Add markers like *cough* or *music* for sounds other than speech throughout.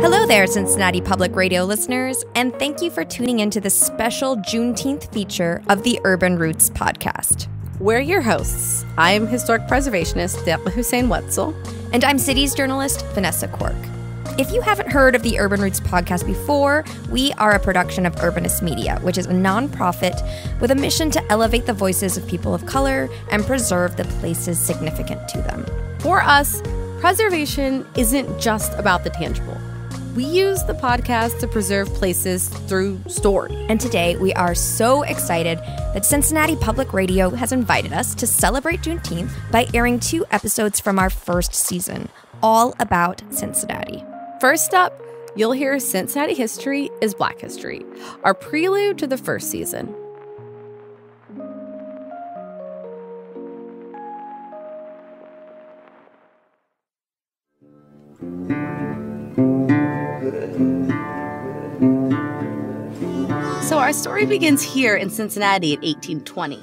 Hello there, Cincinnati Public Radio listeners, and thank you for tuning into this special Juneteenth feature of the Urban Roots podcast. We're your hosts. I'm historic preservationist Deqa Hussein Wetzel. And I'm cities journalist Vanessa Quirk. If you haven't heard of the Urban Roots podcast before, we are a production of Urbanist Media, which is a nonprofit with a mission to elevate the voices of people of color and preserve the places significant to them. For us, preservation isn't just about the tangible. We use the podcast to preserve places through story. And today we are so excited that Cincinnati Public Radio has invited us to celebrate Juneteenth by airing two episodes from our first season, all about Cincinnati. First up, you'll hear Cincinnati History is Black History, our prelude to the first season. So, our story begins here in Cincinnati in 1820,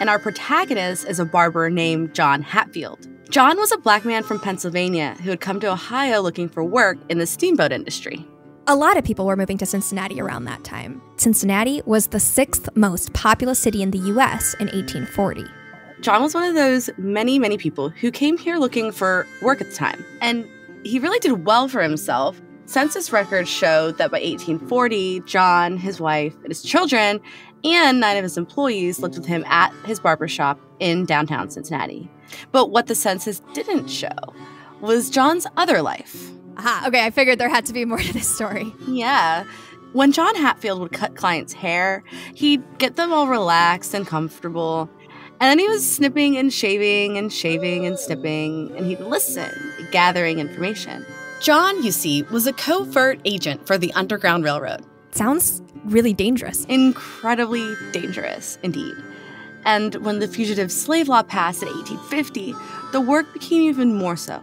and our protagonist is a barber named John Hatfield. John was a black man from Pennsylvania who had come to Ohio looking for work in the steamboat industry. A lot of people were moving to Cincinnati around that time. Cincinnati was the sixth most populous city in the US in 1840. John was one of those many, many people who came here looking for work at the time. And he really did well for himself. Census records show that by 1840, John, his wife, and his children, and nine of his employees lived with him at his barber shop in downtown Cincinnati. But what the census didn't show was John's other life. Aha, okay, I figured there had to be more to this story. Yeah. When John Hatfield would cut clients' hair, he'd get them all relaxed and comfortable. And then he was snipping and shaving and shaving and snipping, and he'd listen, gathering information. John, you see, was a covert agent for the Underground Railroad. Sounds really dangerous. Incredibly dangerous, indeed. And when the Fugitive Slave Law passed in 1850, the work became even more so.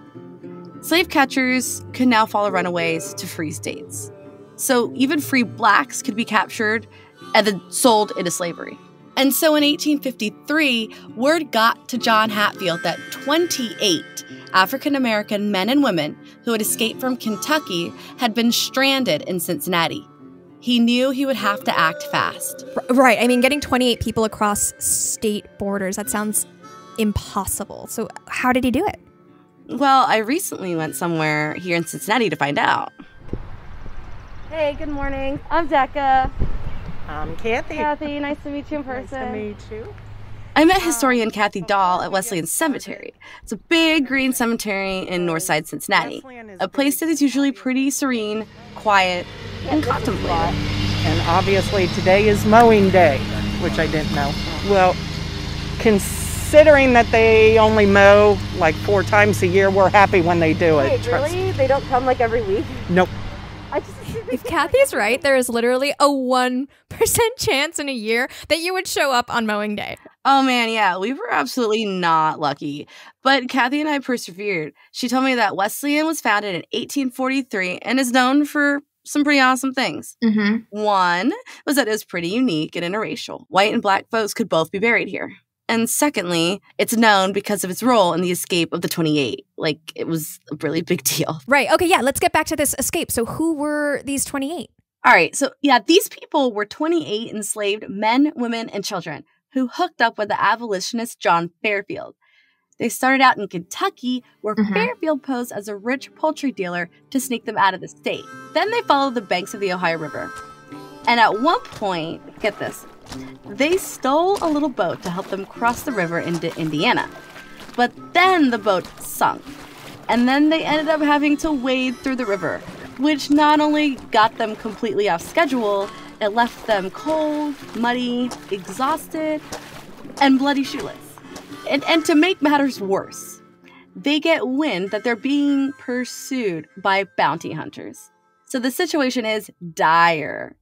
Slave catchers could now follow runaways to free states. So even free blacks could be captured and then sold into slavery. And so in 1853, word got to John Hatfield that 28 African American men and women who had escaped from Kentucky had been stranded in Cincinnati. He knew he would have to act fast. Right. I mean, getting 28 people across state borders, that sounds impossible. So, how did he do it? Well, I recently went somewhere here in Cincinnati to find out. Hey, good morning. I'm Deqa. I'm Kathy. Kathy, nice to meet you in person. Nice to meet you. I met historian Kathy Dahl at Wesleyan Cemetery. It's a big green cemetery in Northside Cincinnati, a place that is usually pretty serene, quiet, and contemplative. And obviously today is mowing day, which I didn't know. Well, considering that they only mow like four times a year, we're happy when they do it. Wait, really? They don't come like every week? Nope. I just If Kathy's right, there is literally a 1% *laughs* chance in a year that you would show up on mowing day. Oh man, yeah, we were absolutely not lucky. But Kathy and I persevered. She told me that Wesleyan was founded in 1843 and is known for some pretty awesome things. Mm-hmm. One was that it was pretty unique and interracial. White and black folks could both be buried here. And secondly, it's known because of its role in the escape of the 28. Like, it was a really big deal. *laughs* Right. Okay. Yeah. Let's get back to this escape. So, who were these 28? All right, so yeah, these people were 28 enslaved men, women, and children who hooked up with the abolitionist John Fairfield. They started out in Kentucky, where Mhm. Fairfield posed as a rich poultry dealer to sneak them out of the state. Then they followed the banks of the Ohio River. And at one point, get this, they stole a little boat to help them cross the river into Indiana. But then the boat sunk. And then they ended up having to wade through the river, which not only got them completely off schedule, it left them cold, muddy, exhausted, and bloody shoeless. And, and to make matters worse, they get wind that they're being pursued by bounty hunters. So the situation is dire.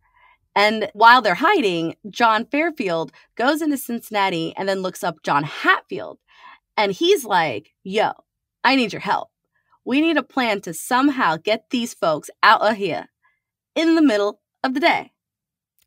And while they're hiding, John Fairfield goes into Cincinnati and then looks up John Hatfield. And he's like, yo, I need your help. We need a plan to somehow get these folks out of here in the middle of the day.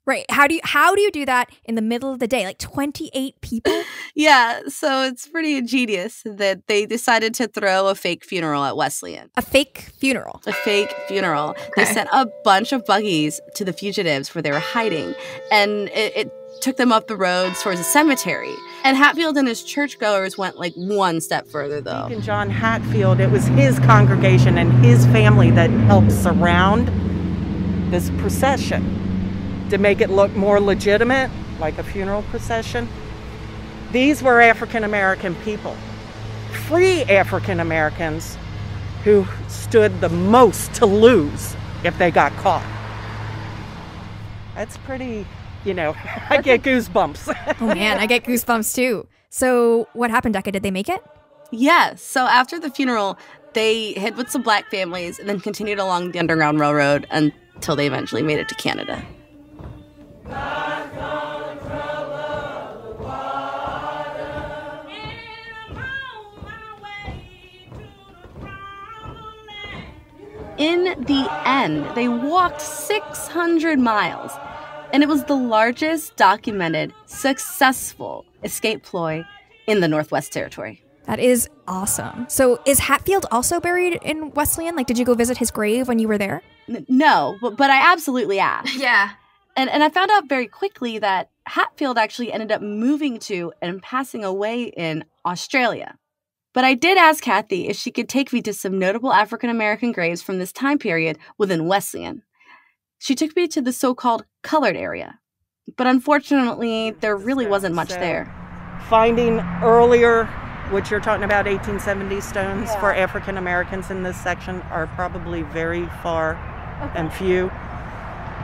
Right. How do you how do you do that in the middle of the day? Like 28 people? *laughs* Yeah, so it's pretty ingenious that they decided to throw a fake funeral at Wesleyan. A fake funeral. A fake funeral. They sent a bunch of buggies to the fugitives where they were hiding, and it, it took them up the roads towards a cemetery. And Hatfield and his churchgoers went like one step further, though. Deacon John Hatfield, it was his congregation and his family that helped surround this procession to make it look more legitimate, like a funeral procession. These were African American people, free African Americans who stood the most to lose if they got caught. That's pretty, you know, *laughs* I get goosebumps. *laughs* Oh man, I get goosebumps too. So what happened, Deqa? Did they make it? Yes. So after the funeral, they hid with some black families and then continued along the Underground Railroad until they eventually made it to Canada. In the end, they walked 600 miles, and it was the largest documented successful escape ploy in the Northwest Territory. That is awesome. So is Hatfield also buried in Wesleyan? Like did you go visit his grave when you were there? N- no, but, but I absolutely asked. *laughs* Yeah. And, and I found out very quickly that Hatfield actually ended up moving to and passing away in Australia. But I did ask Kathy if she could take me to some notable African American graves from this time period within Wesleyan. She took me to the so called colored area. But unfortunately, there really wasn't much So- there. finding earlier, which you're talking about 1870 stones for African Americans in this section, are probably very far and few.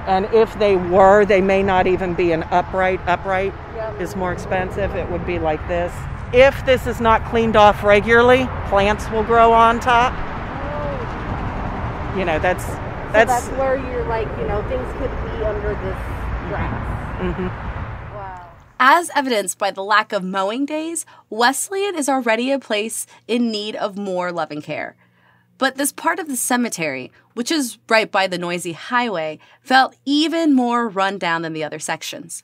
And if they were, they may not even be an upright. Upright is more expensive. It would be like this. If this is not cleaned off regularly, plants will grow on top. You know, that's So that's, that's where you're like, you know, things could be under this grass. mhm. Wow. As evidenced by the lack of mowing days, Wesleyan is already a place in need of more loving care. But this part of the cemetery, which is right by the noisy highway, felt even more run down than the other sections.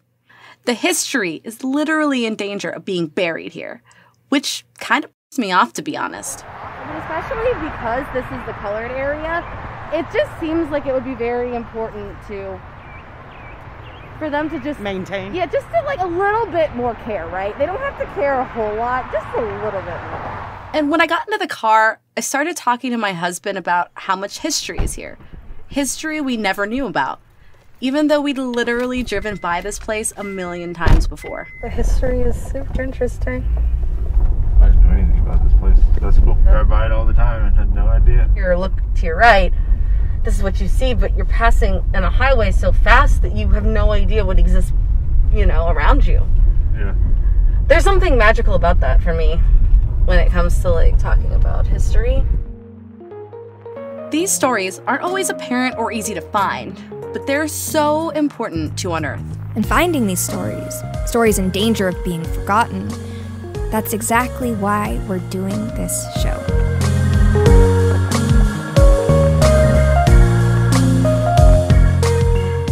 The history is literally in danger of being buried here, which kind of pisses me off, to be honest. But especially because this is the colored area, it just seems like it would be very important to for them to just maintain. yeah, just to like a little bit more care, right? They don't have to care a whole lot, just a little bit more. And when I got into the car, I started talking to my husband about how much history is here. History we never knew about, even though we'd literally driven by this place a million times before. The history is super interesting. I didn't know anything about this place. That's cool. Drive by it all the time and had no idea. You're look to your right. This is what you see, but you're passing on a highway so fast that you have no idea what exists, you know, around you. Yeah. There's something magical about that for me when it comes to like talking about history. These stories aren't always apparent or easy to find, but they're so important to unearth. And finding these stories, stories in danger of being forgotten, that's exactly why we're doing this show.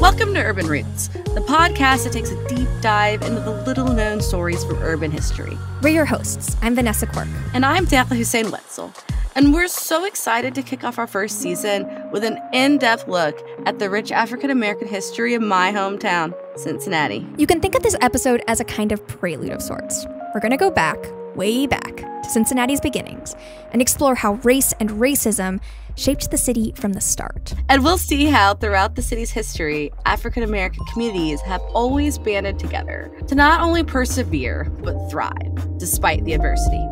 Welcome to Urban Roots, the podcast that takes a deep dive into the little known stories from urban history. We're your hosts. I'm Vanessa Quirk. And I'm Deqa Hussein Wetzel. And we're so excited to kick off our first season with an in depth look at the rich African American history of my hometown, Cincinnati. You can think of this episode as a kind of prelude of sorts. We're going to go back, way back, to Cincinnati's beginnings and explore how race and racism shaped the city from the start. And we'll see how, throughout the city's history, African American communities have always banded together to not only persevere, but thrive, despite the adversity.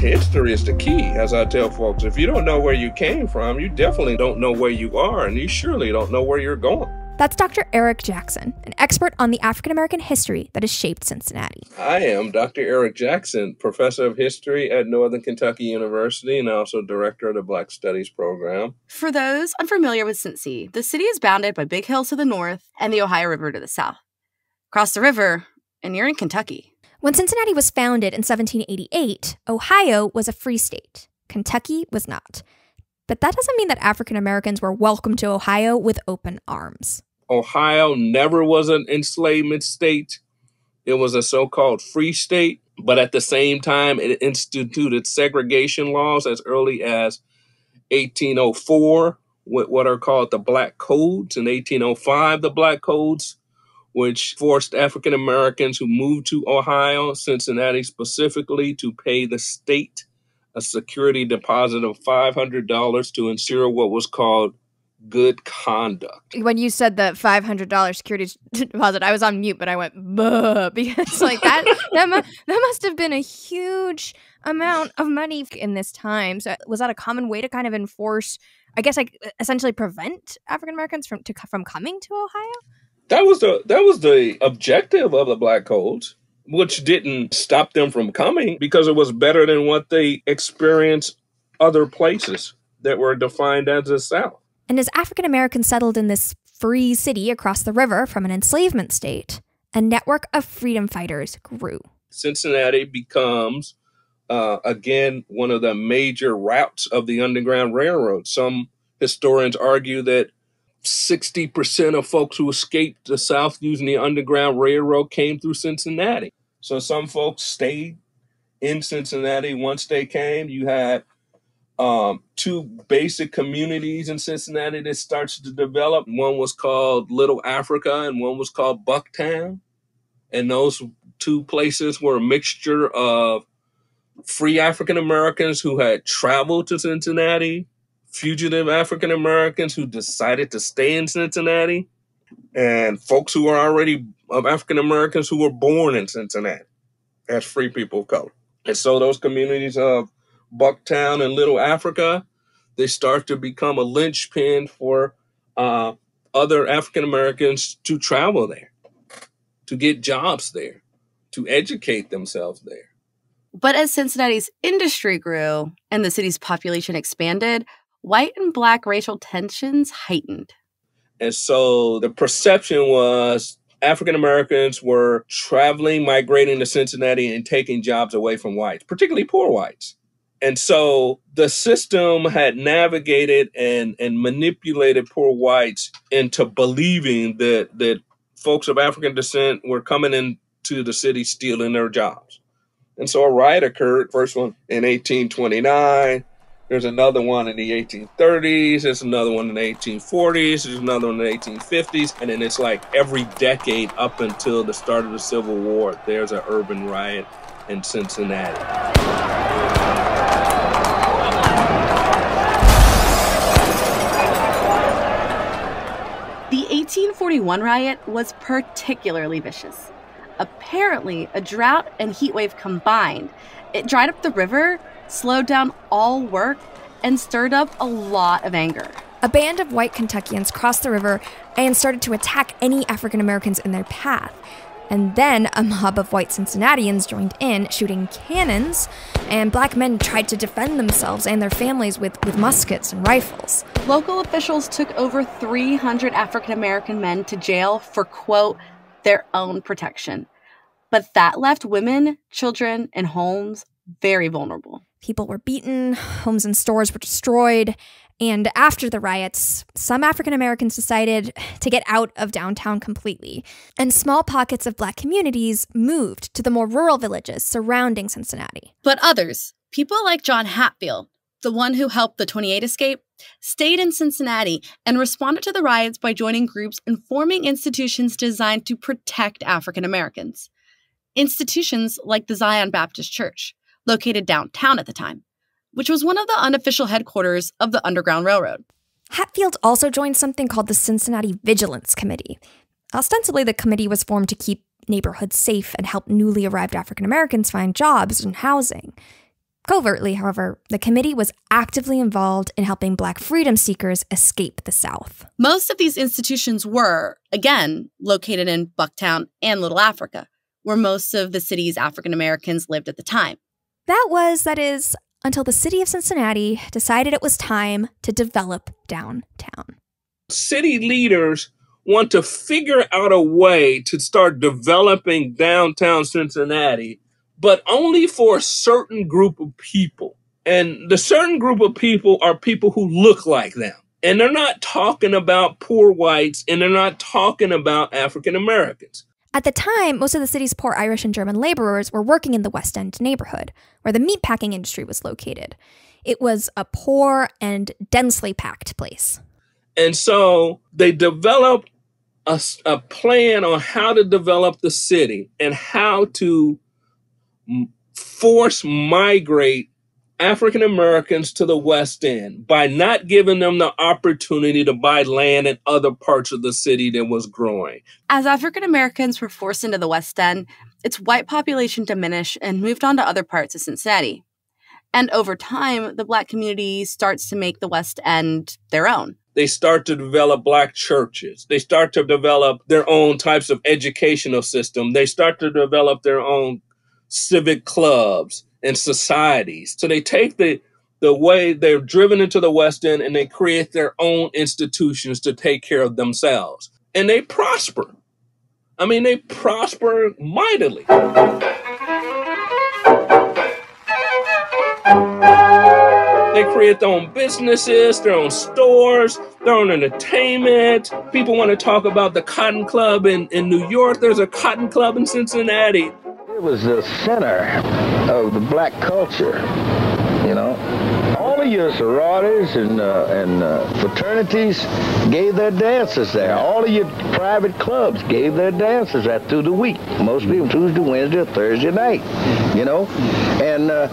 history is the key, as I tell folks. If you don't know where you came from, you definitely don't know where you are, and you surely don't know where you're going. That's Dr. Eric Jackson, an expert on the African American history that has shaped Cincinnati. I am Dr. Eric Jackson, professor of history at Northern Kentucky University and also director of the Black Studies program. For those unfamiliar with Cincy, the city is bounded by Big Hills to the north and the Ohio River to the south. Across the river, and you're in Kentucky. When Cincinnati was founded in 1788, Ohio was a free state. Kentucky was not. But that doesn't mean that African Americans were welcome to Ohio with open arms. Ohio never was an enslavement state. It was a so called free state, but at the same time, it instituted segregation laws as early as 1804, with what are called the Black Codes. In 1805, the Black Codes which forced African Americans who moved to Ohio, Cincinnati specifically, to pay the state a security deposit of $500 to ensure what was called good conduct. When you said the five hundred dollars security *laughs* deposit, I was on mute, but I went Buh, *laughs* because like that that mu- that must have been a huge amount of money in this time. So was that a common way to kind of enforce? I guess like essentially prevent African Americans from to from coming to Ohio. That was the that was the objective of the Black Codes, which didn't stop them from coming because it was better than what they experienced other places that were defined as the South. And as African Americans settled in this free city across the river from an enslavement state, a network of freedom fighters grew. Cincinnati becomes uh, again one of the major routes of the Underground Railroad. Some historians argue that 60% of folks who escaped the South using the Underground Railroad came through Cincinnati. So some folks stayed in Cincinnati once they came. You had um, two basic communities in Cincinnati that starts to develop. One was called Little Africa and one was called Bucktown. And those two places were a mixture of free African Americans who had traveled to Cincinnati fugitive African Americans who decided to stay in Cincinnati, and folks who are already of African Americans who were born in Cincinnati as free people of color. And so those communities of Bucktown and Little Africa, they start to become a linchpin for uh, other African Americans to travel there, to get jobs there, to educate themselves there. But as Cincinnati's industry grew and the city's population expanded, white and black racial tensions heightened. And so the perception was African Americans were traveling, migrating to Cincinnati, and taking jobs away from whites, particularly poor whites. And so the system had navigated and, and manipulated poor whites into believing that, that folks of African descent were coming into the city stealing their jobs. And so a riot occurred, first one in 1829, there's another one in the 1830s. There's another one in the 1840s. There's another one in the 1850s. And then it's like every decade up until the start of the Civil War, there's an urban riot in Cincinnati. 1841 riot was particularly vicious. Apparently, a drought and heat wave combined. It dried up the river slowed down all work, and stirred up a lot of anger. A band of white Kentuckians crossed the river and started to attack any African Americans in their path. And then a mob of white Cincinnatians joined in, shooting cannons, and black men tried to defend themselves and their families with, with muskets and rifles. Local officials took over 300 African American men to jail for, quote, their own protection. But that left women, children, and homes very vulnerable. People were beaten, homes and stores were destroyed, and after the riots, some African Americans decided to get out of downtown completely, and small pockets of black communities moved to the more rural villages surrounding Cincinnati. But others, people like John Hatfield, the one who helped the 28 escape, stayed in Cincinnati and responded to the riots by joining groups and forming institutions designed to protect African Americans. Institutions like the Zion Baptist Church, located downtown at the time, which was one of the unofficial headquarters of the Underground Railroad. Hatfield also joined something called the Cincinnati Vigilance Committee. Ostensibly, the committee was formed to keep neighborhoods safe and help newly arrived African Americans find jobs and housing. Covertly, however, the committee was actively involved in helping black freedom seekers escape the South. Most of these institutions were, again, located in Bucktown and Little Africa, where most of the city's African Americans lived at the time. That was, that is, until the city of Cincinnati decided it was time to develop downtown. City leaders want to figure out a way to start developing downtown Cincinnati, but only for a certain group of people. And the certain group of people are people who look like them. And they're not talking about poor whites and they're not talking about African Americans. At the time, most of the city's poor Irish and German laborers were working in the West End neighborhood, where the meatpacking industry was located. It was a poor and densely packed place. And so they developed a, a plan on how to develop the city and how to force migrate African Americans to the West End by not giving them the opportunity to buy land in other parts of the city that was growing. As African Americans were forced into the West End, its white population diminished and moved on to other parts of Cincinnati. And over time, the black community starts to make the West End their own. They start to develop black churches. They start to develop their own types of educational system. They start to develop their own civic clubs and societies. So they take the the way they're driven into the West End and they create their own institutions to take care of themselves. And they prosper. I mean, they prosper mightily. They create their own businesses, their own stores, their own entertainment. People want to talk about the Cotton Club in, in New York. There's a Cotton Club in Cincinnati. It was the center of the black culture, you know. All of your sororities and, uh, and uh, fraternities gave their dances there. All of your private clubs gave their dances there through the week, mostly Tuesday, Wednesday, Thursday night, you know. And uh,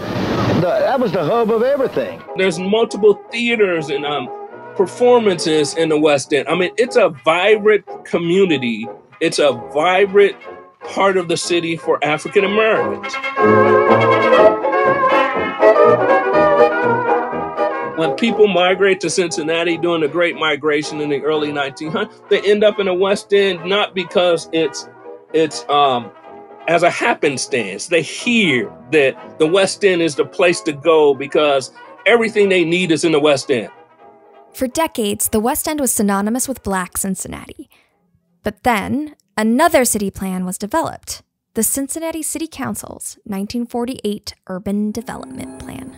the, that was the hub of everything. There's multiple theaters and um, performances in the West End. I mean, it's a vibrant community. It's a vibrant part of the city for African Americans. When people migrate to Cincinnati during the Great Migration in the early 1900s, they end up in the West End not because it's it's um, as a happenstance. They hear that the West End is the place to go because everything they need is in the West End. For decades, the West End was synonymous with Black Cincinnati. But then, Another city plan was developed the Cincinnati City Council's 1948 Urban Development Plan.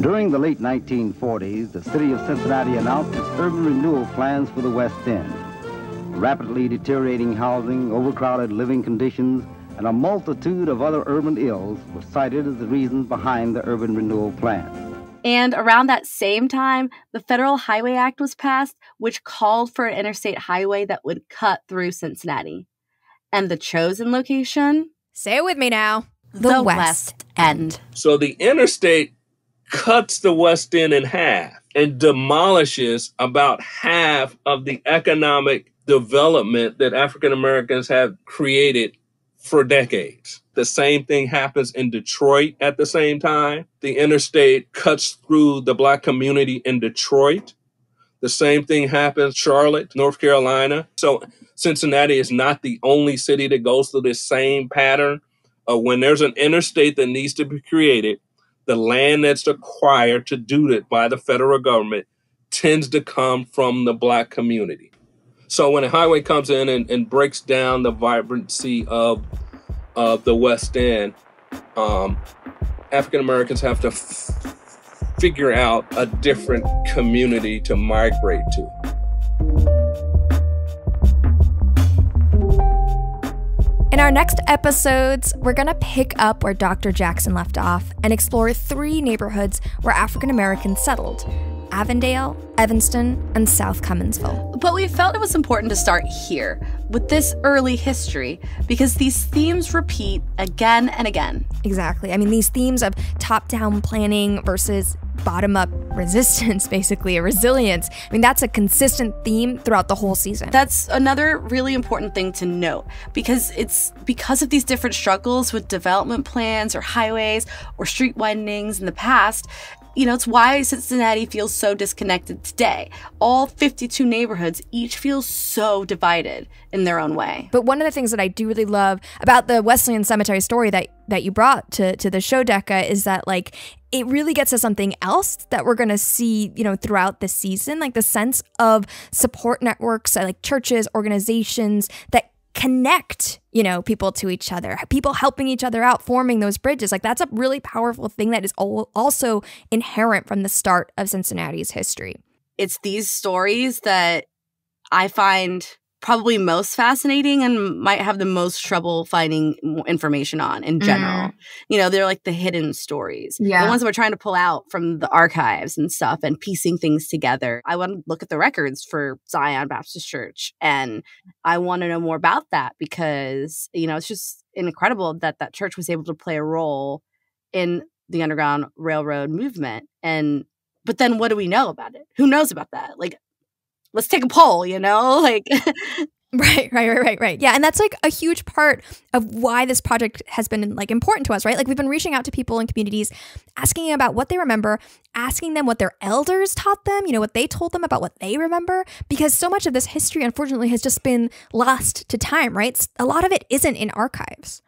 During the late 1940s, the city of Cincinnati announced its urban renewal plans for the West End. Rapidly deteriorating housing, overcrowded living conditions, and a multitude of other urban ills were cited as the reasons behind the urban renewal plan. And around that same time, the Federal Highway Act was passed, which called for an interstate highway that would cut through Cincinnati. And the chosen location? Say it with me now. The, the West, West End. So the interstate cuts the West End in half and demolishes about half of the economic development that African Americans have created for decades. The same thing happens in Detroit at the same time. The interstate cuts through the black community in Detroit. The same thing happens Charlotte, North Carolina. So Cincinnati is not the only city that goes through this same pattern. of when there's an interstate that needs to be created, the land that's acquired to do it by the federal government tends to come from the black community. So when a highway comes in and, and breaks down the vibrancy of of the West End, um, African Americans have to f- figure out a different community to migrate to. In our next episodes, we're going to pick up where Dr. Jackson left off and explore three neighborhoods where African Americans settled Avondale, Evanston, and South Cumminsville. But we felt it was important to start here with this early history because these themes repeat again and again. Exactly. I mean, these themes of top down planning versus bottom up *laughs* resistance, basically, a resilience. I mean, that's a consistent theme throughout the whole season. That's another really important thing to note because it's because of these different struggles with development plans or highways or street widenings in the past, you know, it's why Cincinnati feels so disconnected today. All 52 neighborhoods each feel so divided in their own way. But one of the things that I do really love about the Wesleyan Cemetery story that that you brought to to the show, Deqa, is that like it really gets to something else that we're going to see, you know, throughout the season, like the sense of support networks, like churches, organizations that connect you know people to each other people helping each other out forming those bridges. Like that's a really powerful thing that is also inherent from the start of cincinnati's history. It's these stories that i find probably most fascinating and might have the most trouble finding information on in general. Mm. You know, they're like the hidden stories. Yeah. The ones that we're trying to pull out from the archives and stuff and piecing things together. I want to look at the records for Zion Baptist Church and I want to know more about that because, you know, it's just incredible that that church was able to play a role in the Underground Railroad movement. And, but then what do we know about it? Who knows about that? Like, let's take a poll, you know? *laughs* Like *laughs* Right, right, right, right, right. Yeah, and that's like a huge part of why this project has been like important to us, right? Like we've been reaching out to people in communities, asking about what they remember, asking them what their elders taught them, you know, what they told them about what they remember, because so much of this history, unfortunately, has just been lost to time, right? A lot of it isn't in archives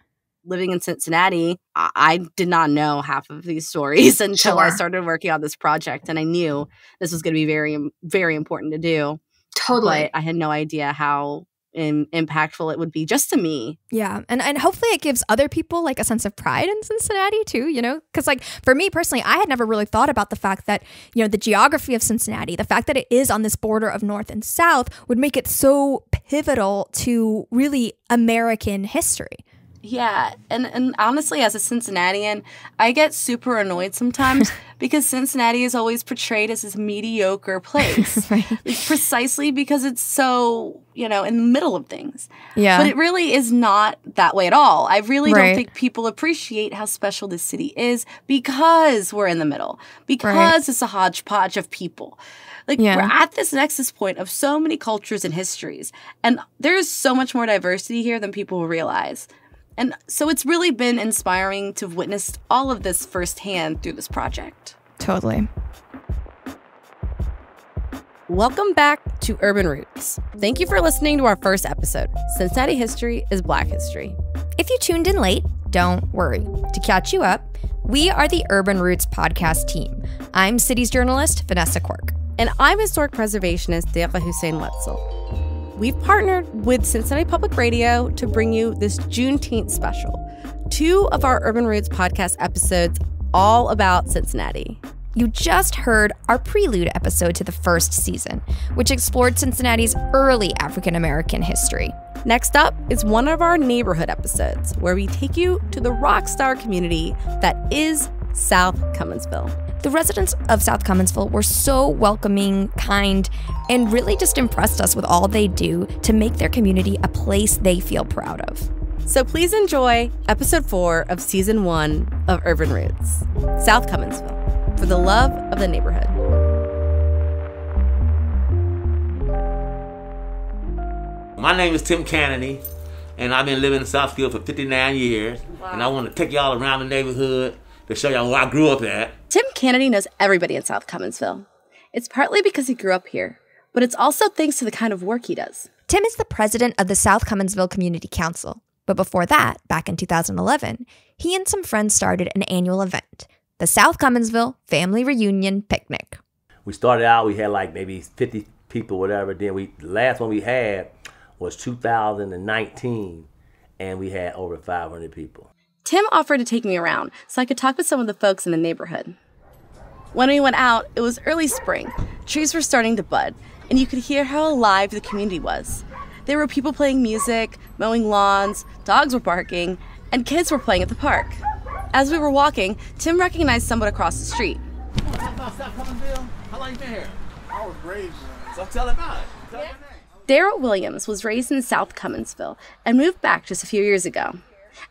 living in Cincinnati, I, I did not know half of these stories *laughs* until sure. I started working on this project. And I knew this was going to be very, very important to do. Totally. I had no idea how in, impactful it would be just to me. Yeah. And and hopefully it gives other people like a sense of pride in Cincinnati too, you know? Cuz like for me personally, I had never really thought about the fact that, you know, the geography of Cincinnati, the fact that it is on this border of north and south would make it so pivotal to really American history. Yeah, and and honestly, as a Cincinnatian, I get super annoyed sometimes *laughs* because Cincinnati is always portrayed as this mediocre place, *laughs* right. precisely because it's so you know in the middle of things. Yeah, but it really is not that way at all. I really right. don't think people appreciate how special this city is because we're in the middle, because right. it's a hodgepodge of people. Like yeah. we're at this nexus point of so many cultures and histories, and there's so much more diversity here than people realize. And so it's really been inspiring to have witnessed all of this firsthand through this project. Totally. Welcome back to Urban Roots. Thank you for listening to our first episode. Cincinnati history is Black history. If you tuned in late, don't worry. To catch you up, we are the Urban Roots podcast team. I'm cities journalist Vanessa Quirk. And I'm historic preservationist Deqa Hussein Wetzel we've partnered with Cincinnati Public Radio to bring you this Juneteenth special. Two of our Urban Roots podcast episodes all about Cincinnati. You just heard our prelude episode to the first season, which explored Cincinnati's early African American history. Next up is one of our neighborhood episodes, where we take you to the rock star community that is South Cumminsville. The residents of South Cumminsville were so welcoming, kind, and really just impressed us with all they do to make their community a place they feel proud of. So please enjoy episode four of season one of Urban Roots South Cumminsville for the love of the neighborhood. My name is Tim Kennedy, and I've been living in Southfield for 59 years. Wow. And I want to take y'all around the neighborhood to show y'all where I grew up at. Tim Kennedy knows everybody in South Cumminsville. It's partly because he grew up here, but it's also thanks to the kind of work he does. Tim is the president of the South Cumminsville Community Council. But before that, back in 2011, he and some friends started an annual event, the South Cumminsville Family Reunion Picnic. We started out, we had like maybe 50 people, whatever. Then we, the last one we had was 2019, and we had over 500 people. Tim offered to take me around so I could talk with some of the folks in the neighborhood. When we went out, it was early spring. Trees were starting to bud, and you could hear how alive the community was. There were people playing music, mowing lawns, dogs were barking, and kids were playing at the park. As we were walking, Tim recognized someone across the street. How long you been here? I was raised. Daryl Williams was raised in South Cumminsville and moved back just a few years ago.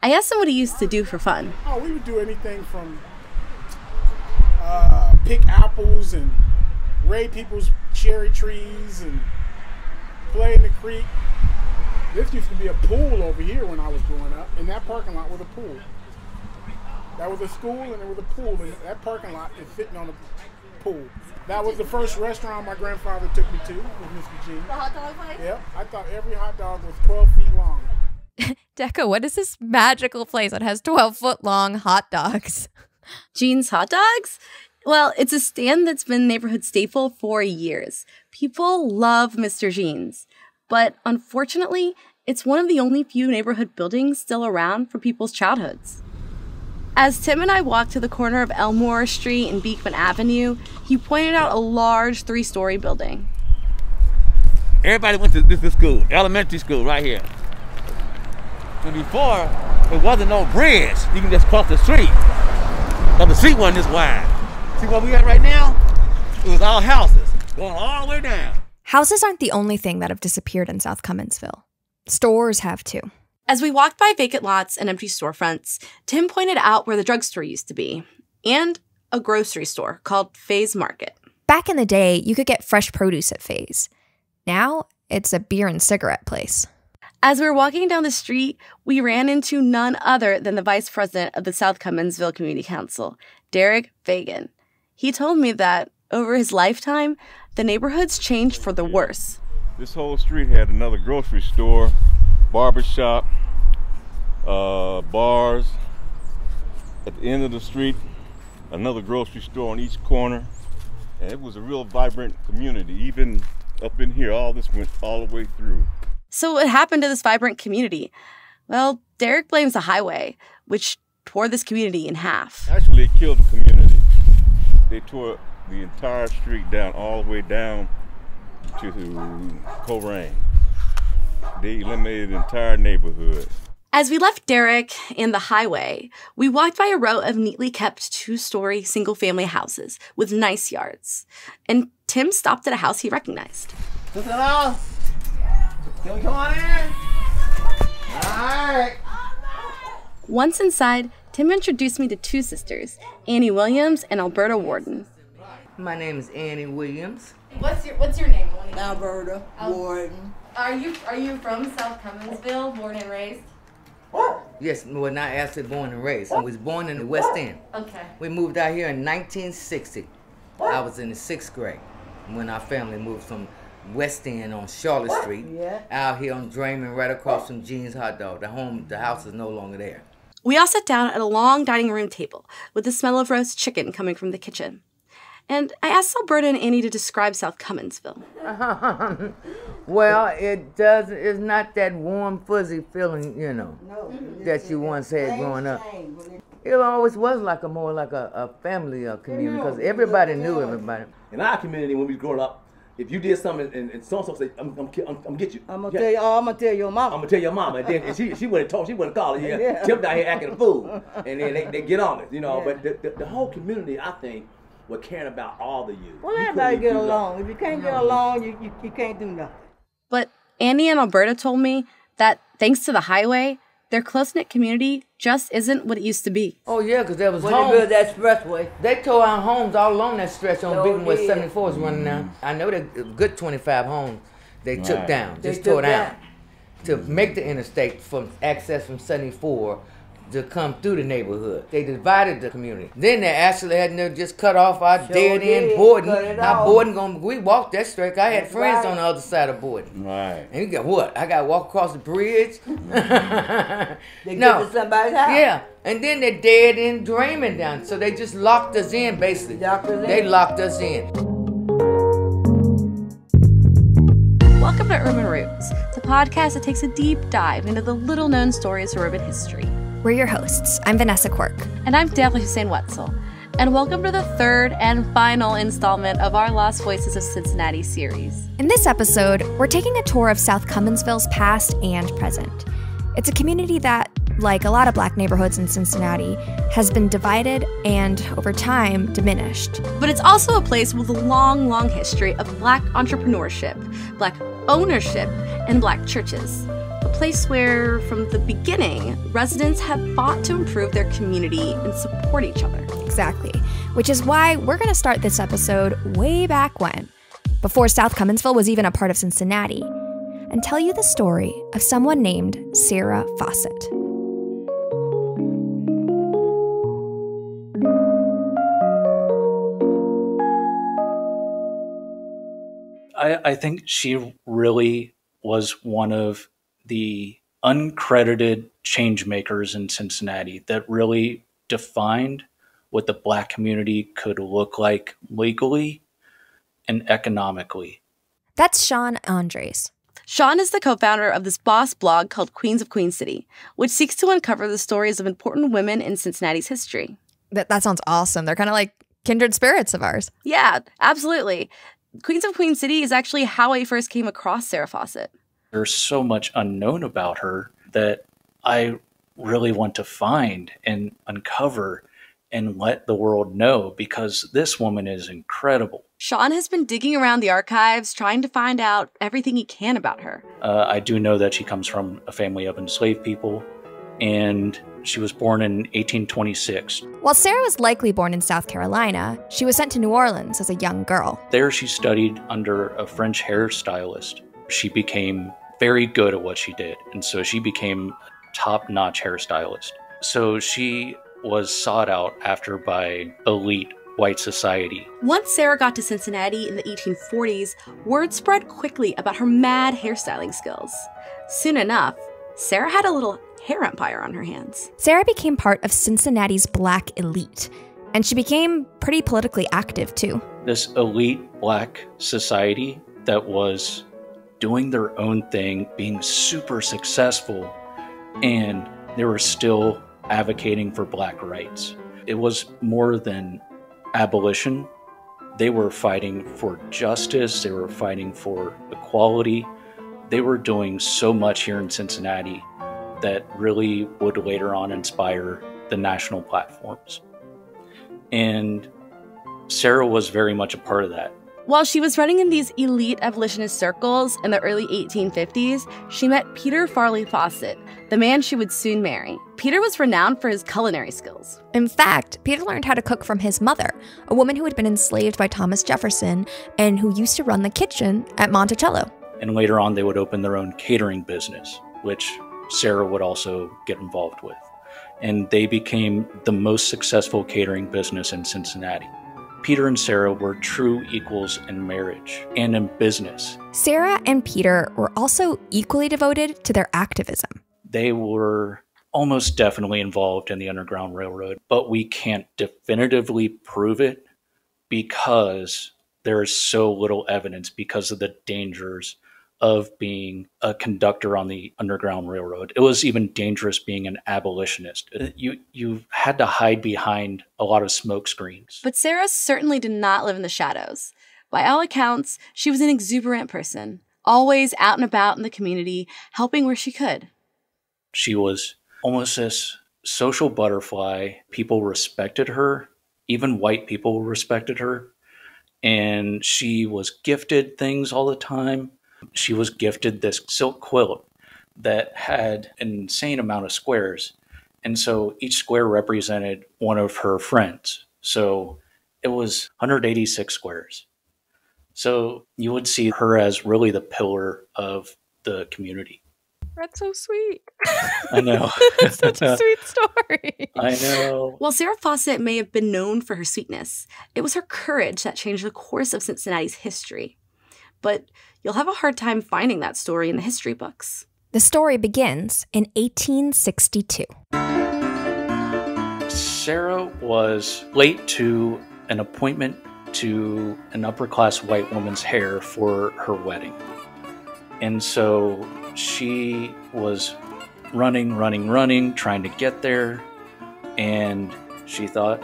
I asked him what he used to do for fun. Oh, we would do anything from uh, pick apples and raid people's cherry trees and play in the creek. This used to be a pool over here when I was growing up. In that parking lot was a pool. That was a school and there was a pool. And that parking lot is sitting on the pool. That was the first restaurant my grandfather took me to with Mr. G. The hot dog place? Yep. I thought every hot dog was 12 feet long. *laughs* Deqa, what is this magical place that has 12 foot long hot dogs? *laughs* Gene's Hot Dogs? Well, it's a stand that's been neighborhood staple for years. People love Mr. Gene's, but unfortunately, it's one of the only few neighborhood buildings still around from people's childhoods. As Tim and I walked to the corner of Elmore Street and Beekman Avenue, he pointed out a large three story building. Everybody went to this, this school, elementary school, right here. And before, there wasn't no bridge. You can just cross the street. But the street wasn't this wide. See where we at right now? It was all houses going all the way down. Houses aren't the only thing that have disappeared in South Cumminsville. Stores have too. As we walked by vacant lots and empty storefronts, Tim pointed out where the drugstore used to be and a grocery store called Faye's Market. Back in the day, you could get fresh produce at Faye's. Now, it's a beer and cigarette place. As we were walking down the street, we ran into none other than the vice president of the South Cumminsville Community Council, Derek Fagan. He told me that over his lifetime, the neighborhood's changed for the worse. This whole street had another grocery store, barber shop, uh, bars. At the end of the street, another grocery store on each corner. And it was a real vibrant community. Even up in here, all this went all the way through. So, what happened to this vibrant community? Well, Derek blames the highway, which tore this community in half. Actually, it killed the community. They tore the entire street down, all the way down to Colerain. They eliminated the entire neighborhood. As we left Derek and the highway, we walked by a row of neatly kept two story single family houses with nice yards. And Tim stopped at a house he recognized. This is house. Can we come on in? Alright. Once inside, Tim introduced me to two sisters, Annie Williams and Alberta Warden. My name is Annie Williams. What's your What's your name? Alberta Al- Warden. Are you Are you from South Cumminsville, born and raised? Yes, well, not actually born and raised. I was born in the West End. Okay. We moved out here in 1960. I was in the sixth grade when our family moved from West End on Charlotte Street Yeah. out here on Dreman, right across from Gene's Hot Dog. The home, the house is no longer there. We all sat down at a long dining room table with the smell of roast chicken coming from the kitchen. And I asked Alberta and Annie to describe South Cumminsville. *laughs* well, it does. It's not that warm, fuzzy feeling, you know, that you once had growing up. It always was like a more like a, a family uh, community because everybody knew everybody. In our community, when we was growing up, if you did something and, and so and so say, I'm, I'm, I'm, I'm gonna get you. I'm gonna tell you. Oh, I'm gonna tell your mama. I'm gonna tell your mama, and then and she she wouldn't talk, she wouldn't call it. Yeah, Yeah. Tim down here acting a fool, and then they, they get on it, you know. Yeah. But the, the, the whole community, I think, were caring about all the youth. Well, You everybody couldn't get do along. If you can't get along, you, you, you can't do nothing. But Annie and Alberta told me that thanks to the highway, their close knit community just isn't what it used to be. Oh yeah, because there was When they homes. built that expressway. They tore our homes all along that stretch on Oh, Beacon West 74 is running now. Mm-hmm. I know that a good 25 homes they took down, They just tore took down to make the interstate from access from 74 to come through the neighborhood. They divided the community. Then they actually had to just cut off our Sure dead end did. Borden. Cut Now off. Borden going we walked that stretch. I had That's friends right. on the other side of Borden. Right. And you got what? I got to walk across the bridge. Mm-hmm. *laughs* They no. get to somebody's house. Yeah, and then they dead end Dreman down. So they just locked us in, basically. They locked us in. Welcome to Urban Roots, the podcast that takes a deep dive into the little known stories of urban history. We're your hosts. I'm Vanessa Quirk. And I'm Deqa Hussein Wetzel. And welcome to the third and final installment of our Lost Voices of Cincinnati series. In this episode, we're taking a tour of South Cumminsville's past and present. It's a community that, like a lot of black neighborhoods in Cincinnati, has been divided and, over time, diminished. But it's also a place with a long, long history of black entrepreneurship, black ownership, and black churches place where, from the beginning, residents have fought to improve their community and support each other. Exactly, which is why we're going to start this episode way back when, before South Cumminsville was even a part of Cincinnati, and tell you the story of someone named Sarah Fossett. I, I think she really was one of the uncredited change makers in Cincinnati that really defined what the black community could look like legally and economically. That's Sean Andres. Sean is the co founder of this boss blog called Queens of Queen City, which seeks to uncover the stories of important women in Cincinnati's history. That, that sounds awesome. They're kind of like kindred spirits of ours. Yeah, absolutely. Queens of Queen City is actually how I first came across Sarah Fossett. There's so much unknown about her that I really want to find and uncover and let the world know because this woman is incredible. Sean has been digging around the archives trying to find out everything he can about her. Uh, I do know that she comes from a family of enslaved people, and she was born in 1826. While Sarah was likely born in South Carolina, she was sent to New Orleans as a young girl. There, she studied under a French hairstylist. She became very good at what she did, and so she became a top notch hairstylist. So she was sought out after by elite white society. Once Sarah got to Cincinnati in the 1840s, word spread quickly about her mad hairstyling skills. Soon enough, Sarah had a little hair empire on her hands. Sarah became part of Cincinnati's black elite, and she became pretty politically active too. This elite black society that was doing their own thing, being super successful, and they were still advocating for black rights. It was more than abolition. They were fighting for justice, they were fighting for equality. They were doing so much here in Cincinnati that really would later on inspire the national platforms. And Sarah was very much a part of that. While she was running in these elite abolitionist circles in the early 1850s, she met Peter Farley Fossett, the man she would soon marry. Peter was renowned for his culinary skills. In fact, Peter learned how to cook from his mother, a woman who had been enslaved by Thomas Jefferson and who used to run the kitchen at Monticello. And later on, they would open their own catering business, which Sarah would also get involved with. And they became the most successful catering business in Cincinnati. Peter and Sarah were true equals in marriage and in business. Sarah and Peter were also equally devoted to their activism. They were almost definitely involved in the Underground Railroad, but we can't definitively prove it because there is so little evidence because of the dangers of being a conductor on the Underground Railroad. It was even dangerous being an abolitionist. Uh, you you had to hide behind a lot of smoke screens. But Sarah certainly did not live in the shadows. By all accounts, she was an exuberant person, always out and about in the community, helping where she could. She was almost this social butterfly. People respected her, even white people respected her. And she was gifted things all the time she was gifted this silk quilt that had an insane amount of squares. And so each square represented one of her friends. So it was 186 squares. So you would see her as really the pillar of the community. That's so sweet. I know. *laughs* It's such a sweet *laughs* story. I know. While Sarah Fossett may have been known for her sweetness, it was her courage that changed the course of Cincinnati's history. But you'll have a hard time finding that story in the history books. The story begins in 1862. Sarah was late to an appointment to an upper class white woman's hair for her wedding. And so she was running, running, running, trying to get there. And she thought,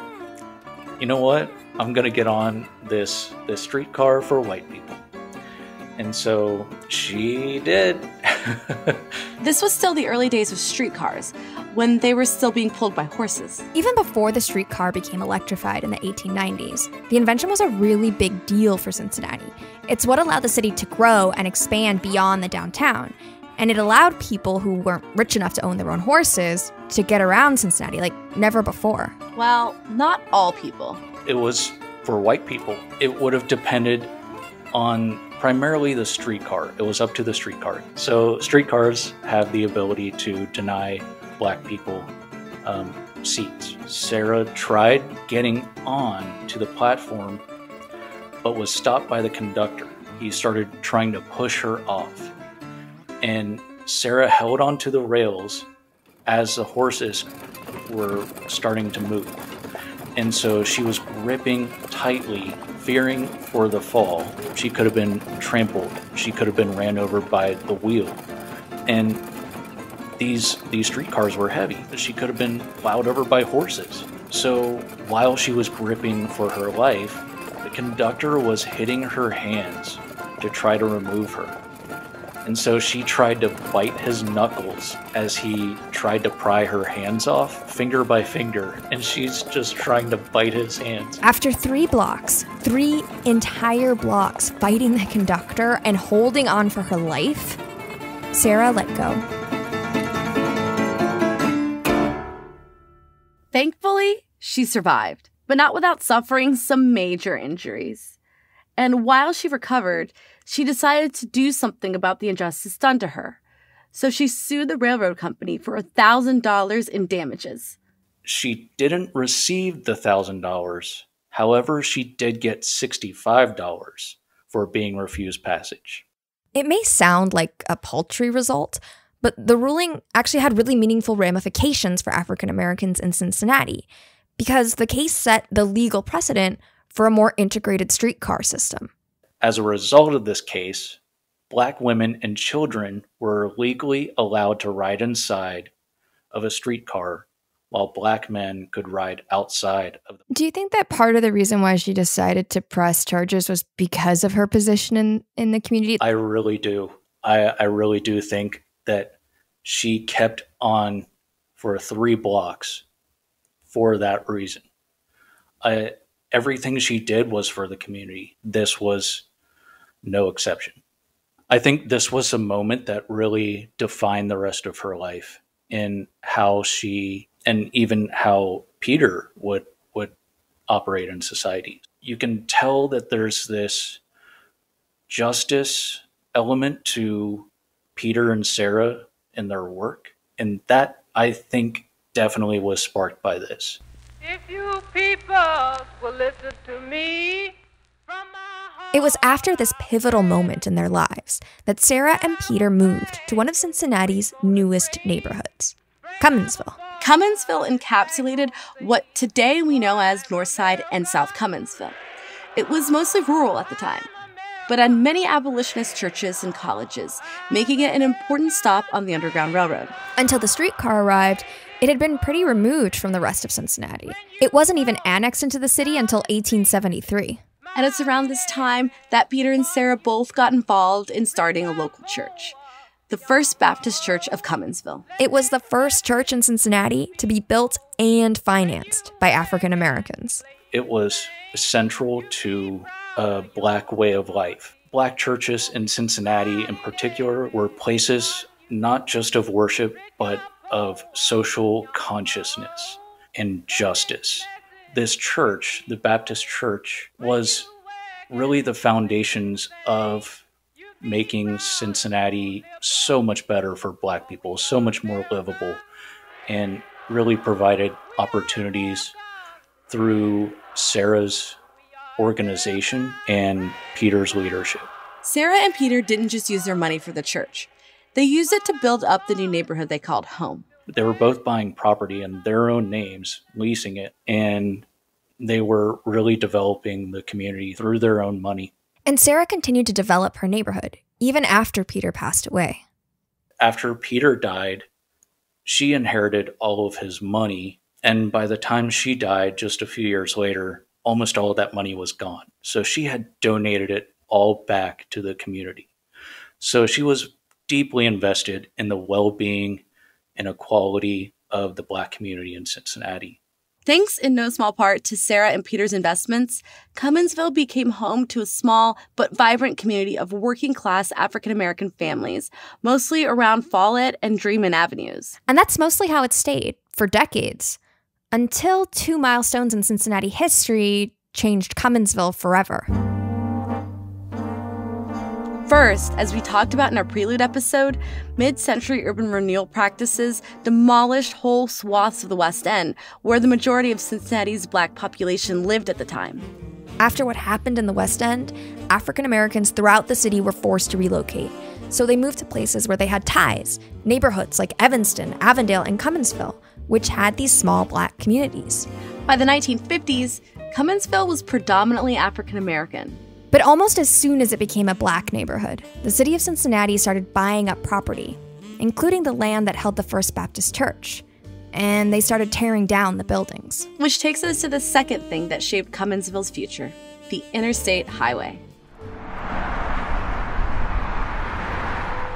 you know what? I'm going to get on this, this streetcar for white people. And so she did. *laughs* this was still the early days of streetcars, when they were still being pulled by horses. Even before the streetcar became electrified in the 1890s, the invention was a really big deal for Cincinnati. It's what allowed the city to grow and expand beyond the downtown. And it allowed people who weren't rich enough to own their own horses to get around Cincinnati like never before. Well, not all people. It was for white people. It would have depended on primarily the streetcar. It was up to the streetcar. So streetcars have the ability to deny black people um, seats. Sarah tried getting on to the platform, but was stopped by the conductor. he started trying to push her off. And Sarah held onto the rails as the horses were starting to move. And so she was gripping tightly, fearing for the fall. She could have been trampled, she could have been ran over by the wheel. And these these streetcars were heavy. She could have been plowed over by horses. So while she was gripping for her life, the conductor was hitting her hands to try to remove her. And so she tried to bite his knuckles as he tried to pry her hands off, finger by finger, and she's just trying to bite his hands. After three blocks, three entire blocks fighting the conductor and holding on for her life, Sarah let go. Thankfully, she survived, but not without suffering some major injuries. And while she recovered, she decided to do something about the injustice done to her. So she sued the railroad company for $1,000 in damages. She didn't receive the $1,000. However, she did get $65 for being refused passage. It may sound like a paltry result, but the ruling actually had really meaningful ramifications for African Americans in Cincinnati because the case set the legal precedent for a more integrated streetcar system. As a result of this case, black women and children were legally allowed to ride inside of a streetcar while black men could ride outside of Do you think that part of the reason why she decided to press charges was because of her position in, in the community? I really do. I, I really do think that she kept on for three blocks for that reason. I, everything she did was for the community. This was no exception. I think this was a moment that really defined the rest of her life in how she and even how Peter would would operate in society. You can tell that there's this justice element to Peter and Sarah in their work, and that I think definitely was sparked by this. If you people will listen to me, It was after this pivotal moment in their lives that Sarah and Peter moved to one of Cincinnati's newest neighborhoods, Cumminsville. Cumminsville encapsulated what today we know as Northside and South Cumminsville. It was mostly rural at the time, but had many abolitionist churches and colleges, making it an important stop on the Underground Railroad. Until the streetcar arrived, it had been pretty removed from the rest of Cincinnati. It wasn't even annexed into the city until 1873. And it's around this time that Peter and Sarah both got involved in starting a local church, the First Baptist Church of Cumminsville. It was the first church in Cincinnati to be built and financed by African Americans. It was central to a black way of life. Black churches in Cincinnati, in particular, were places not just of worship, but of social consciousness and justice. This church, the Baptist Church, was really the foundations of making Cincinnati so much better for black people, so much more livable, and really provided opportunities through Sarah's organization and Peter's leadership. Sarah and Peter didn't just use their money for the church, they used it to build up the new neighborhood they called home. They were both buying property in their own names, leasing it, and they were really developing the community through their own money. And Sarah continued to develop her neighborhood, even after Peter passed away. After Peter died, she inherited all of his money, and by the time she died, just a few years later, almost all of that money was gone. So she had donated it all back to the community. So she was deeply invested in the well being and equality of the Black community in Cincinnati. Thanks in no small part to Sarah and Peter's investments, Cumminsville became home to a small but vibrant community of working class African American families, mostly around Follett and Dreman Avenues. And that's mostly how it stayed for decades, until two milestones in Cincinnati history changed Cumminsville forever. First, as we talked about in our prelude episode, mid century urban renewal practices demolished whole swaths of the West End, where the majority of Cincinnati's black population lived at the time. After what happened in the West End, African Americans throughout the city were forced to relocate. So they moved to places where they had ties, neighborhoods like Evanston, Avondale, and Cumminsville, which had these small black communities. By the 1950s, Cumminsville was predominantly African American. But almost as soon as it became a black neighborhood, the city of Cincinnati started buying up property, including the land that held the First Baptist Church. And they started tearing down the buildings. Which takes us to the second thing that shaped Cumminsville's future the Interstate Highway.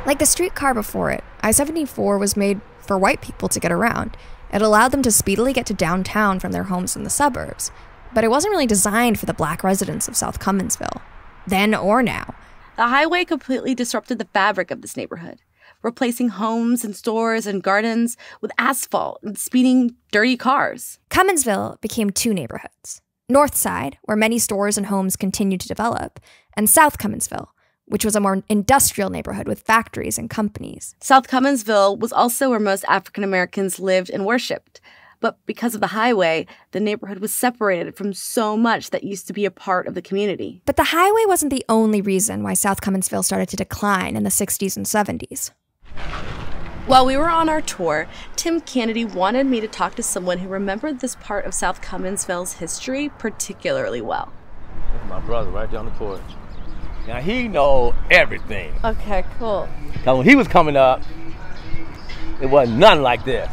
Like the streetcar before it, I 74 was made for white people to get around. It allowed them to speedily get to downtown from their homes in the suburbs, but it wasn't really designed for the black residents of South Cumminsville, then or now. The highway completely disrupted the fabric of this neighborhood, replacing homes and stores and gardens with asphalt and speeding, dirty cars. Cumminsville became two neighborhoods North Side, where many stores and homes continued to develop, and South Cumminsville, which was a more industrial neighborhood with factories and companies. South Cumminsville was also where most African Americans lived and worshiped. But because of the highway, the neighborhood was separated from so much that used to be a part of the community. But the highway wasn't the only reason why South Cumminsville started to decline in the 60s and 70s. While we were on our tour, Tim Kennedy wanted me to talk to someone who remembered this part of South Cumminsville's history particularly well. That's my brother right down the porch. Now he know everything. Okay, cool. Cause when he was coming up, it wasn't nothing like this.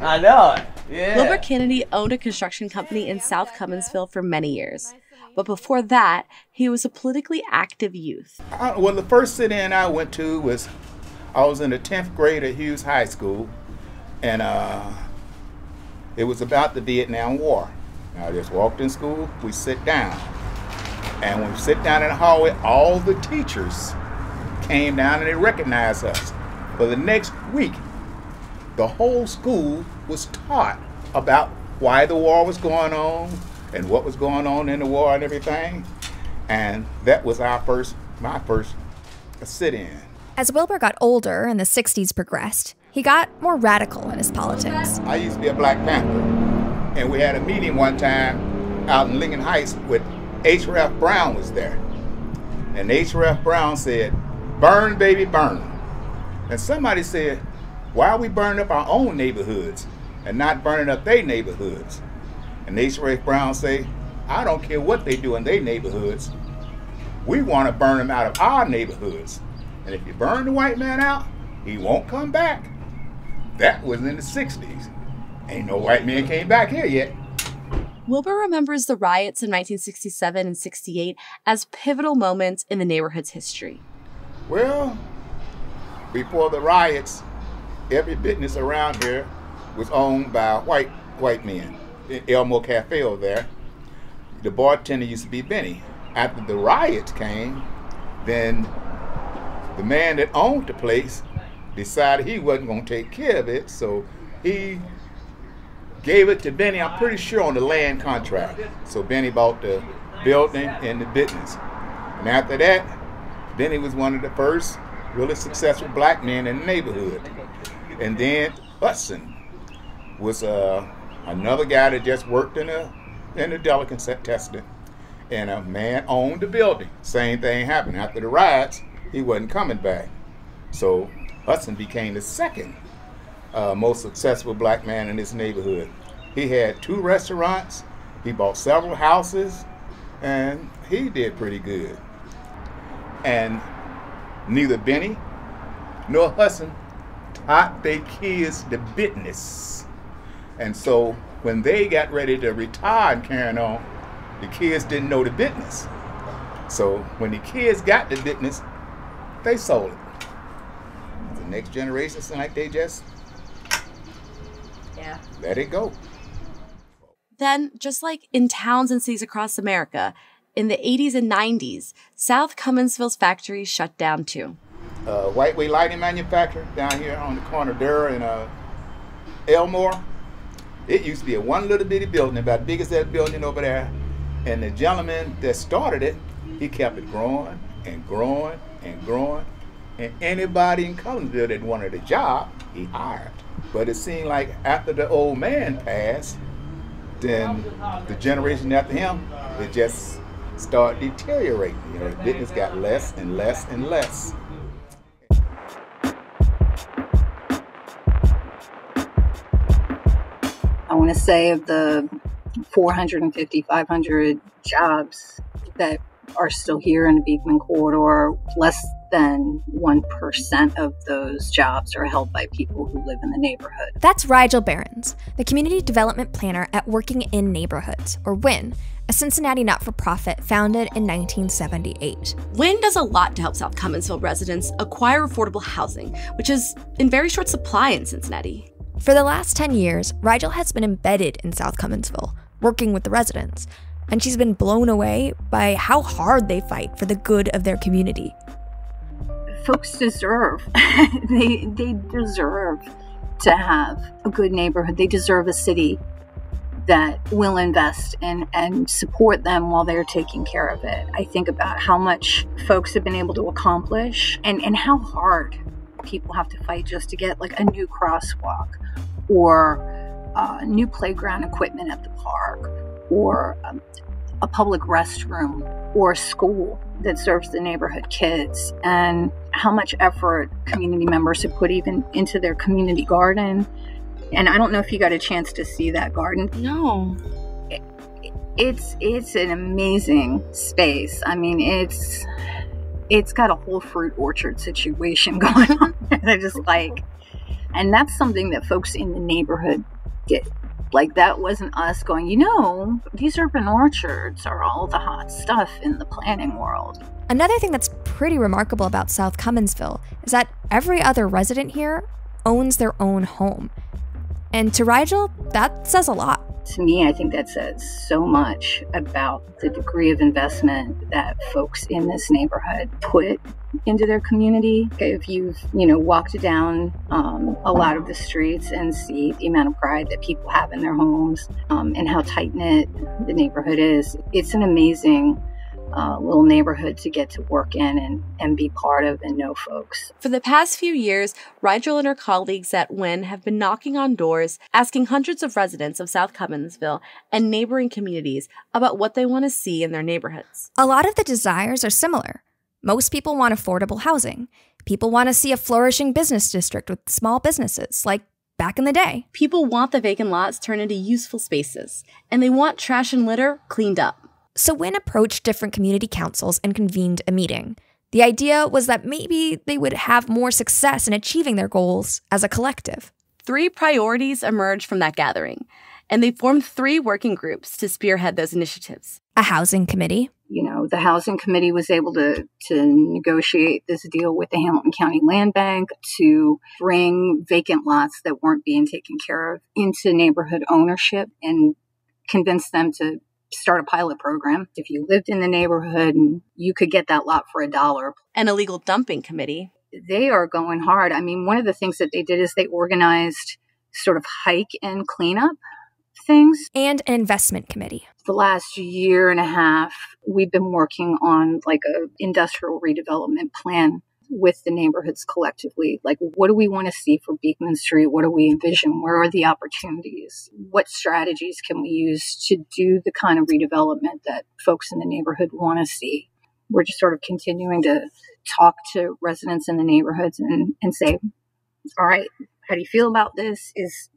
I know it. Yeah. Wilbur Kennedy owned a construction company in South Cumminsville for many years. But before that, he was a politically active youth. I, well, the first sit-in I went to was I was in the tenth grade at Hughes High School, and uh, it was about the Vietnam War. I just walked in school. We sit down, and when we sit down in the hallway, all the teachers came down and they recognized us. For the next week, the whole school was taught about why the war was going on and what was going on in the war and everything. And that was our first, my first sit in. As Wilbur got older and the 60s progressed, he got more radical in his politics. I used to be a Black Panther, and we had a meeting one time out in Lincoln Heights with H. Rap Brown was there. And H. Rap Brown said, burn, baby, burn. And somebody said, why are we burning up our own neighborhoods and not burning up their neighborhoods? And H. Rap Brown say, I don't care what they do in their neighborhoods. We want to burn them out of our neighborhoods. And if you burn the white man out, he won't come back. That was in the 60s. Ain't no white man came back here yet. Wilbur remembers the riots in 1967 and 68 as pivotal moments in the neighborhood's history. Well, before the riots, every business around here was owned by white white men. In Elmore Cafe over there, the bartender used to be Benny. After the riots came, then the man that owned the place decided he wasn't going to take care of it, so he gave it to Benny, I'm pretty sure, on the land contract. So Benny bought the building and the business. And after that, Benny was one of the first really successful black men in the neighborhood. And then Hudson was uh, another guy that just worked in a in the delicacy testing. And a man owned the building. Same thing happened. After the riots, he wasn't coming back. So Hudson became the second uh, most successful black man in this neighborhood. He had two restaurants, he bought several houses, and he did pretty good. And neither Benny nor Hudson taught their kids the business. And so when they got ready to retire and carrying on, uh, the kids didn't know the business. So when the kids got the business, they sold it. The next generation seemed like they just Yeah. let it go. Then, just like in towns and cities across America, in the 80s and 90s, South Cumminsville's factories shut down too. Uh, Whiteway Lighting Manufacturer down here on the corner there in uh, Elmore. It used to be a one little bitty building, about big as that building over there. And the gentleman that started it, he kept it growing and growing and growing. And anybody in Collinsville that wanted a job, he hired. But it seemed like after the old man passed, then the generation after him, it just started deteriorating. You know, the business got less and less and less. Want to say of the 450, 500 jobs that are still here in the Beekman corridor, less than 1% of those jobs are held by people who live in the neighborhood. That's Rigel Behrens, the Community Development Planner at Working in Neighborhoods, or WIN, a Cincinnati not for profit founded in 1978. WIN does a lot to help South Cumminsville residents acquire affordable housing, which is in very short supply in Cincinnati. For the last 10 years, Rigel has been embedded in South Cumminsville, working with the residents, and she's been blown away by how hard they fight for the good of their community. Folks deserve, *laughs* they, they deserve to have a good neighborhood. They deserve a city that will invest and, and support them while they're taking care of it. I think about how much folks have been able to accomplish and, and how hard people have to fight just to get like a new crosswalk or uh, new playground equipment at the park or um, a public restroom or a school that serves the neighborhood kids. And how much effort community members have put even into their community garden. And i don't know if you got a chance to see that garden. No. It, it's it's an amazing space. I mean it's it's got a whole fruit orchard situation *laughs* going on they're just like and that's something that folks in the neighborhood did like that wasn't us going you know these urban orchards are all the hot stuff in the planning world Another thing that's pretty remarkable about South Cumminsville is that every other resident here owns their own home. And to Rigel, that says a lot. To me, I think that says so much about the degree of investment that folks in this neighborhood put into their community. If you've, you know, walked down um, a lot of the streets and see the amount of pride that people have in their homes um, and how tight knit the neighborhood is, it's an amazing uh, little neighborhood to get to work in and, and be part of and know folks. For the past few years, Rigel and her colleagues at WIN have been knocking on doors, asking hundreds of residents of South Cumminsville and neighboring communities about what they want to see in their neighborhoods. A lot of the desires are similar. Most people want affordable housing. People want to see a flourishing business district with small businesses, like back in the day. People want the vacant lots turned into useful spaces, and they want trash and litter cleaned up. So WIN approached different community councils and convened a meeting. The idea was that maybe they would have more success in achieving their goals as a collective. Three priorities emerged from that gathering, and they formed three working groups to spearhead those initiatives. A housing committee. You know, the housing committee was able to, to negotiate this deal with the Hamilton County Land Bank to bring vacant lots that weren't being taken care of into neighborhood ownership and convince them to start a pilot program. If you lived in the neighborhood and you could get that lot for a dollar. An illegal dumping committee. They are going hard. I mean, one of the things that they did is they organized sort of hike and cleanup things. And an investment committee. The last year and a half, we've been working on like a industrial redevelopment plan with the neighborhoods collectively. Like, what do we want to see for Beekman Street? What do we envision? Where are the opportunities? What strategies can we use to do the kind of redevelopment that folks in the neighborhood want to see? We're just sort of continuing to talk to residents in the neighborhoods and, and say, all right, how do you feel about this? Is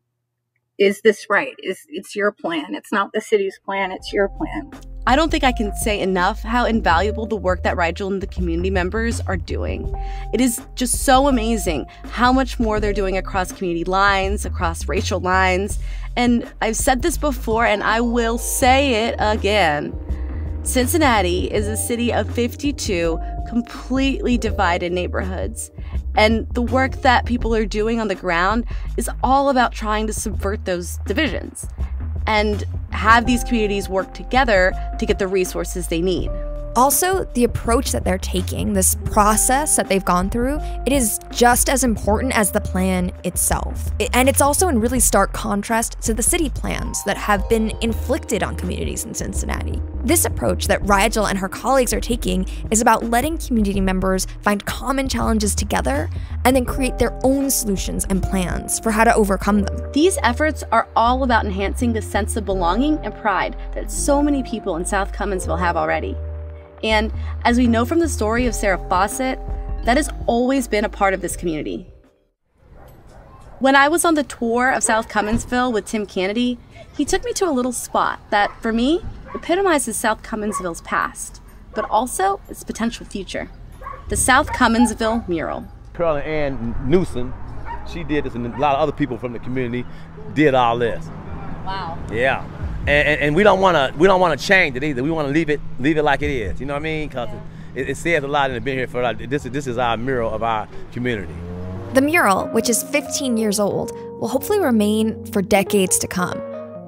is this right? Is it's your plan? It's not the city's plan, it's your plan. I don't think I can say enough how invaluable the work that Rigel and the community members are doing. It is just so amazing how much more they're doing across community lines, across racial lines. And I've said this before and I will say it again. Cincinnati is a city of 52 completely divided neighborhoods. And the work that people are doing on the ground is all about trying to subvert those divisions and have these communities work together to get the resources they need. Also, the approach that they're taking, this process that they've gone through, it is just as important as the plan itself. And it's also in really stark contrast to the city plans that have been inflicted on communities in Cincinnati. This approach that Rigel and her colleagues are taking is about letting community members find common challenges together and then create their own solutions and plans for how to overcome them. These efforts are all about enhancing the sense of belonging and pride that so many people in South Cumminsville have already. And as we know from the story of Sarah Fossett, that has always been a part of this community. When I was on the tour of South Cumminsville with Tim Kennedy, he took me to a little spot that, for me, epitomizes South Cumminsville's past, but also its potential future the South Cumminsville mural. Carolyn Ann Newsom, she did this, and a lot of other people from the community did all this. Wow. Yeah, and, and, and we don't want to we don't want to change it either. We want to leave it leave it like it is. You know what I mean? Because it, it says a lot, and it's been here for like, this. is This is our mural of our community. The mural, which is 15 years old, will hopefully remain for decades to come,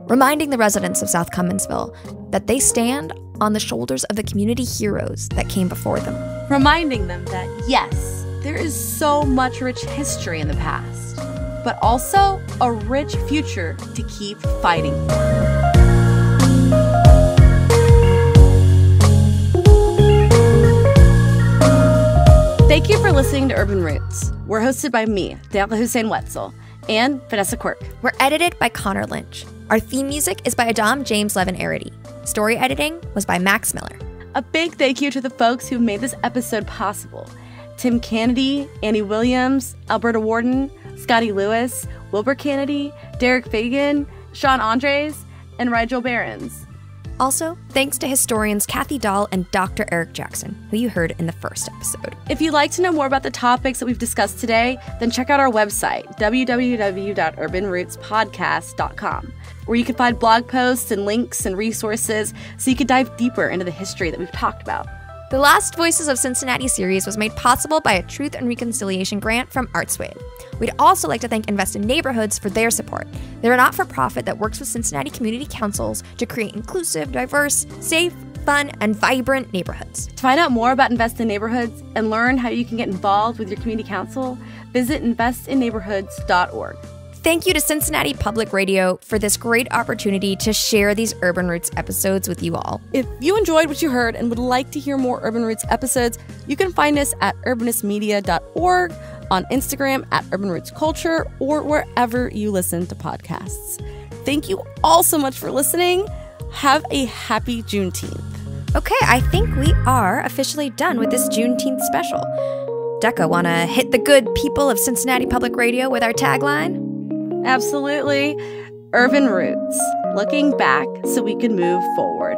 reminding the residents of South Cumminsville that they stand on the shoulders of the community heroes that came before them. reminding them that yes, there is so much rich history in the past, but also a rich future to keep fighting for. Thank you for listening to Urban Roots. We're hosted by me, Dayala Hussein Wetzel, and Vanessa Quirk. We're edited by Connor Lynch. Our theme music is by Adam James Levin Arity. Story editing was by Max Miller. A big thank you to the folks who made this episode possible Tim Kennedy, Annie Williams, Alberta Warden, Scotty Lewis, Wilbur Kennedy, Derek Fagan, Sean Andres, and Rigel Barons. Also, thanks to historians Kathy Dahl and Dr. Eric Jackson, who you heard in the first episode. If you'd like to know more about the topics that we've discussed today, then check out our website, www.urbanrootspodcast.com, where you can find blog posts and links and resources so you can dive deeper into the history that we've talked about. The Last Voices of Cincinnati series was made possible by a Truth and Reconciliation grant from ArtsWave. We'd also like to thank Invest in Neighborhoods for their support. They're a not for profit that works with Cincinnati community councils to create inclusive, diverse, safe, fun, and vibrant neighborhoods. To find out more about Invest in Neighborhoods and learn how you can get involved with your community council, visit investinneighborhoods.org. Thank you to Cincinnati Public Radio for this great opportunity to share these Urban Roots episodes with you all. If you enjoyed what you heard and would like to hear more Urban Roots episodes, you can find us at urbanistmedia.org, on Instagram at Urban Roots Culture, or wherever you listen to podcasts. Thank you all so much for listening. Have a happy Juneteenth. Okay, I think we are officially done with this Juneteenth special. Deqa, wanna hit the good people of Cincinnati Public Radio with our tagline? Absolutely. Urban Roots, looking back so we can move forward.